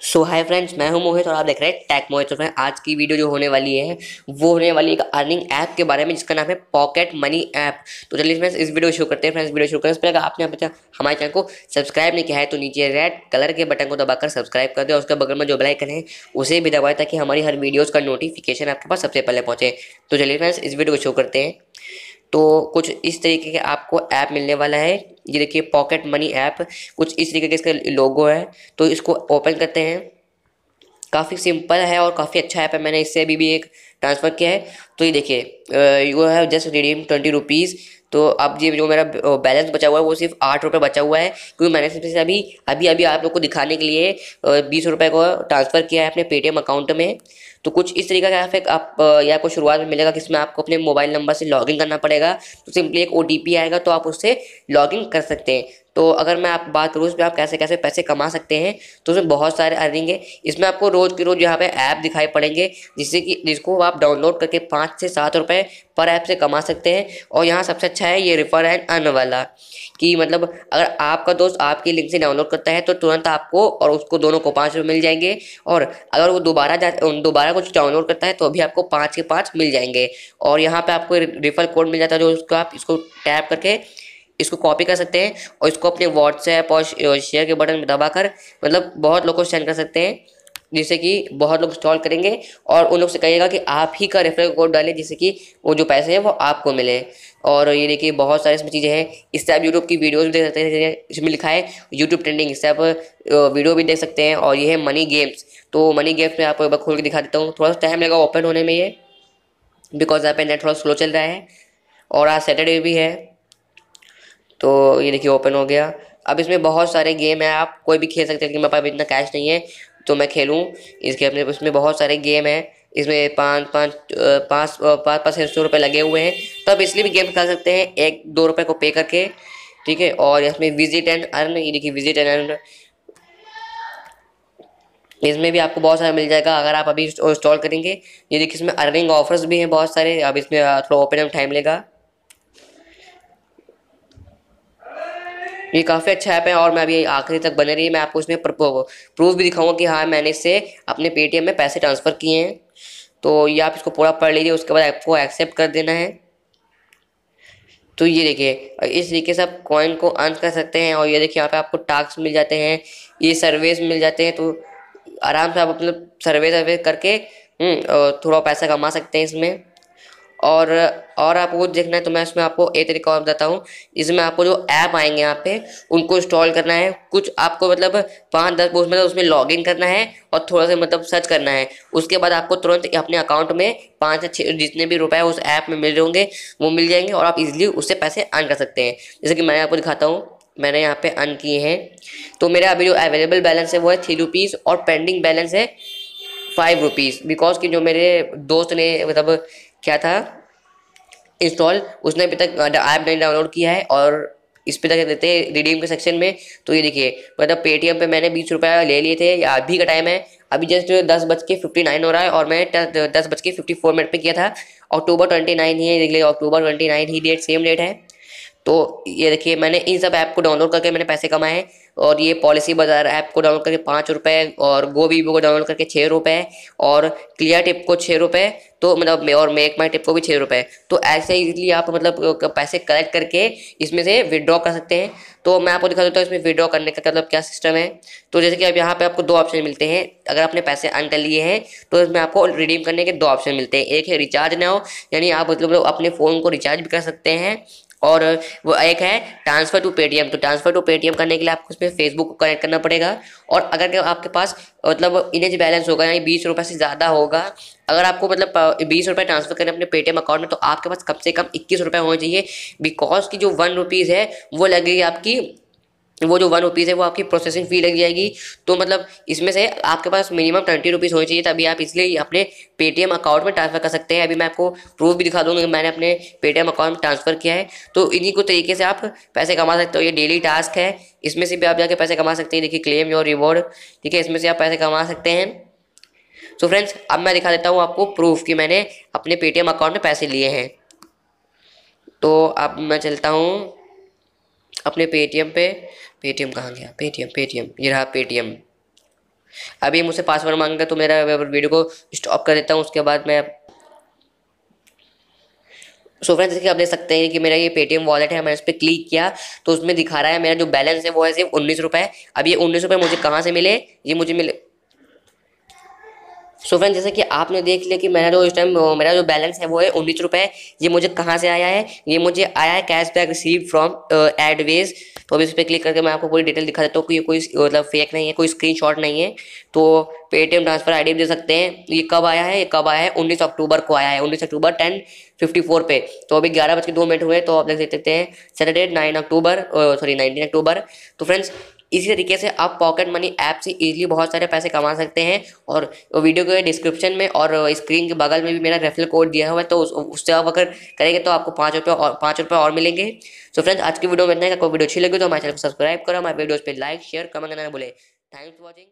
सो hi friends मैं हूँ मोहित और आप देख रहे हैं टैक मोहित फ्रेंड आज की वीडियो जो होने वाली है, वो होने वाली एक अर्निंग ऐप के बारे में, जिसका नाम है पॉकेट मनी ऐप तो चलिए फ्रेंड्स इस वीडियो शुरू करते हैं। फ्रेंड्स वीडियो शुरू करने से पहले आपने पे हमारे चैनल को सब्सक्राइब नहीं किया है तो नीचे रेड कलर के बटन को दबाकर सब्सक्राइब कर दे और उसके बगल में जो बेलाइकन है, उसे भी दबाए ताकि हमारी हर वीडियोज़ का नोटिफिकेशन आपके पास सबसे पहले पहुँचे। तो चलिए फ्रेंड्स इस वीडियो को शुरू करते हैं। तो कुछ इस तरीके के आपको ऐप मिलने वाला है। ये देखिए पॉकेट मनी ऐप, कुछ इस तरीके के इसका लोगो है। तो इसको ओपन करते हैं। काफ़ी सिंपल है और काफ़ी अच्छा ऐप है। मैंने इससे अभी भी एक ट्रांसफ़र किया है। तो ये देखिए you have just redeem twenty rupees तो अब ये जो मेरा बैलेंस बचा हुआ है, वो सिर्फ़ आठ रुपये बचा हुआ है। क्योंकि मैंने सिर्फ़ अभी अभी अभी आप लोग को दिखाने के लिए बीस रुपये को ट्रांसफ़र किया है अपने पेटीएम अकाउंट में। तो कुछ इस तरीके का फिर आप या आपको शुरुआत में मिलेगा कि इसमें आपको अपने मोबाइल नंबर से लॉगिन करना पड़ेगा। तो सिंपली एक ओटीपी आएगा तो आप उससे लॉगिन कर सकते हैं। तो अगर मैं आप बात करूँ इसमें आप कैसे कैसे पैसे कमा सकते हैं तो उसमें बहुत सारे अर्निंग है। इसमें आपको रोज़ के रोज़ यहाँ पे ऐप दिखाई पड़ेंगे, जिससे कि, जिसको आप डाउनलोड करके पाँच से सात रुपये पर ऐप से कमा सकते हैं। और यहाँ सबसे अच्छा है ये रिफर एंड अर्न वाला कि मतलब अगर आपका दोस्त आपकी लिंक से डाउनलोड करता है तो तुरंत आपको और उसको दोनों को पाँच मिल जाएँगे। और अगर वो दोबारा जा, दोबारा कुछ डाउनलोड करता है तो अभी आपको पाँच के पाँच मिल जाएँगे। और यहाँ पे आपको रिफर कोड मिल जाता है जो उसको आप इसको टैप करके इसको कॉपी कर सकते हैं और इसको अपने व्हाट्सएप और शेयर के बटन दबाकर मतलब बहुत लोगों को सेंड कर सकते हैं। जिससे कि बहुत लोग इंस्टॉल करेंगे और उन लोग से कहिएगा कि आप ही का रेफरल कोड डालें जिससे कि वो जो पैसे हैं वो आपको मिले। और ये देखिए बहुत सारी इसमें चीज़ें हैं। इससे आप यूट्यूब की वीडियोस भी देख सकते हैं। इसमें लिखा है यूट्यूब ट्रेंडिंग इससे आप वीडियो भी देख सकते हैं और ये है मनी गेम्स तो मनी गेम्स में आपको एक बार खोल के दिखा देता हूँ। थोड़ा सा टाइम लगेगा ओपन होने में ये बिकॉज़ यहाँ पे नेट थोड़ा स्लो चल रहा है। और आज सैटरडे भी है। तो ये देखिए ओपन हो गया। अब इसमें बहुत सारे गेम हैं। आप कोई भी खेल सकते हैं, लेकिन मेरे पास इतना कैश नहीं है। तो मैं खेलूँ। इसके अपने उसमें बहुत सारे गेम हैं। इसमें पाँच पाँच पाँच पाँच पाँच सौ रुपये लगे हुए हैं। तो आप इसलिए भी गेम खेल सकते हैं। एक, दो रुपये को पे करके, ठीक है? और इसमें विज़िट एंड अर्न ये देखिए विज़िट एंड अर्न इसमें भी आपको बहुत सारा मिल जाएगा। अगर आप अभी इंस्टॉल करेंगे, ये देखिए, इसमें अर्निंग ऑफर्स भी हैं बहुत सारे। अब इसमें थोड़ा ओपन टाइम लेगा। ये काफ़ी अच्छा ऐप है और मैं अभी आखिरी तक बने रही मैं आपको इसमें प्रूफ भी दिखाऊँगा कि हाँ मैंने इससे अपने पेटीएम में पैसे ट्रांसफ़र किए हैं। तो ये आप इसको पूरा पढ़ लीजिए उसके बाद आपको एक्सेप्ट कर देना है। तो ये देखिए इस तरीके से आप कॉइन को अर्न कर सकते हैं और ये देखिए यहाँ पे आपको टास्क मिल जाते हैं ये सर्विस मिल जाते हैं। तो आराम से आप अपने सर्वे सर्वे करके हम्म, थोड़ा पैसा कमा सकते हैं इसमें। और और आपको देखना है तो मैं इसमें आपको एक तरीका और बताता हूँ। इसमें आपको जो ऐप आएँगे यहाँ पे, उनको इंस्टॉल करना है। कुछ आपको मतलब पाँच दस उसमें लॉग इन करना है और थोड़ा सा मतलब सर्च करना है। उसके बाद आपको तुरंत अपने अकाउंट में पाँच या छः जितने भी रुपए उस ऐप में मिल रहे होंगे वो मिल जाएँगे और आप इजिली उससे पैसे अर्न कर सकते हैं। जैसे कि मैं आपको दिखाता हूँ, मैंने यहाँ पे अर्न किए हैं। तो मेरा अभी जो अवेलेबल बैलेंस है वो है थ्री रुपीज़ और पेंडिंग बैलेंस है फाइव रुपीज़ बिकॉज़ कि जो मेरे दोस्त ने मतलब क्या था? इंस्टॉल उसने अभी तक ऐप नहीं डाउनलोड किया है और इस पर तक देते हैं रिडीम के सेक्शन में। तो ये देखिए मतलब पेटीएम पे मैंने बीस रुपये ले लिए थे, या अभी का टाइम है। अभी जस्ट दस बज के फिफ्टी नाइन हो रहा है और मैं दस बज के फिफ्टी फोर मिनट पर किया था। अक्टूबर ट्वेंटी नाइन ही, देख लीजिए अक्टूबर ट्वेंटी नाइन ही डेट सेम डेट है। तो ये देखिए, मैंने इन सब ऐप को डाउनलोड करके मैंने पैसे कमाए हैं। और ये पॉलिसी बाज़ार ऐप को डाउनलोड करके पाँच रुपये और गो वीवो को डाउनलोड करके छः रुपये और क्लियर टिप को छः रुपये तो मतलब और मेक माई टिप को भी छः रुपये तो ऐसे इजली आप मतलब पैसे कलेक्ट करके इसमें से विड्रॉ कर सकते हैं। तो मैं आपको दिखा देता हूँ इसमें विड्रॉ करने का मतलब क्या सिस्टम है। तो जैसे कि अब यहाँ पे आपको दो ऑप्शन मिलते हैं। अगर आपने पैसे अर्न कर लिए हैं तो इसमें आपको रिडीम करने के दो ऑप्शन मिलते हैं। एक है रिचार्ज नाउ यानी आप मतलब अपने फ़ोन को रिचार्ज भी कर सकते हैं। और वो एक है ट्रांसफ़र टू पेटीएम तो ट्रांसफ़र टू पेटीएम करने के लिए आपको उसमें फेसबुक को कनेक्ट करना पड़ेगा। और अगर आपके पास मतलब इनेज बैलेंस होगा, यानी बीस रुपये से ज़्यादा होगा, अगर आपको मतलब बीस रुपये ट्रांसफ़र करें अपने पेटीएम अकाउंट में तो आपके पास कम से कम इक्कीस रुपये होने चाहिए। बिकॉज़ की जो वन रुपीज़ है, वो लगेगी आपकी वो जो वन रुपीज़ है, वो आपकी प्रोसेसिंग फ़ी लग जाएगी। तो मतलब इसमें से आपके पास मिनिमम ट्वेंटी रुपीज़ होनी चाहिए, तभी आप इसलिए अपने पेटीएम अकाउंट में ट्रांसफ़र कर सकते हैं। अभी मैं आपको प्रूफ भी दिखा दूँगा कि मैंने अपने पेटीएम अकाउंट में ट्रांसफ़र किया है। तो इन्हीं को तरीके से आप पैसे कमा सकते हो। ये डेली टास्क है। इसमें से भी आप जाके पैसे कमा सकते हैं। देखिए क्लेम योर रिवॉर्ड ठीक है, इसमें से आप पैसे कमा सकते हैं। तो फ्रेंड्स अब मैं दिखा देता हूँ आपको प्रूफ कि मैंने अपने पेटीएम अकाउंट में पैसे लिए हैं। तो अब मैं चलता हूँ। अपने पेटीएम पे। पेटीएम कहाँ गया? पेटीएम पेटीएम ये रहा पेटीएम अभी मुझसे पासवर्ड मांगेगा तो मेरा वीडियो को स्टॉप कर देता हूँ, उसके बाद मैं सो फ्रेंड्स कि आप देख सकते हैं कि मेरा ये पेटीएम वॉलेट है, मैंने इस पर क्लिक किया तो उसमें दिखा रहा है मेरा जो बैलेंस है वो है सिर्फ़ उन्नीस रुपये अब ये उन्नीस रुपये मुझे कहाँ से मिले? ये मुझे मिले सो फ्रेंड जैसे कि आपने देख लिया कि मेरा जो इस टाइम मेरा जो बैलेंस है वो है उन्नीस रुपये ये मुझे कहाँ से आया है? ये मुझे आया है कैश बैक रिसीव फ्रॉम एडवेज तो अभी इस पर क्लिक करके मैं आपको पूरी डिटेल दिखा देता हूँ कि ये कोई मतलब फेक नहीं है, कोई स्क्रीनशॉट नहीं है। तो पेटीएम ट्रांसफ़र आई आईडी दे सकते हैं। ये कब आया है? ये कब आया है? उन्नीस अक्टूबर को आया है। उन्नीस अक्टूबर टेन फिफ्टी फोर पे। तो अभी ग्यारह बज के दो मिनट हुए तो आप देख सकते हैं Saturday nine October sorry nineteen October. तो फ्रेंड्स इसी तरीके से आप पॉकेट मनी ऐप से इजीली बहुत सारे पैसे कमा सकते हैं और वीडियो के डिस्क्रिप्शन में और स्क्रीन के बगल में भी मेरा रेफरल कोड दिया हुआ है तो उससे आप अगर करेंगे तो आपको पाँच रुपये और, पाँच रुपये और मिलेंगे। सो फ्रेंड्स आज की वीडियो में इतना कोई वीडियो अच्छी लगी तो हमारे चैनल को सब्सक्राइब करो, हमारे वीडियोज़ पर लाइक शेयर कमेंट करना बोले थैंक्स फॉर वॉचिंग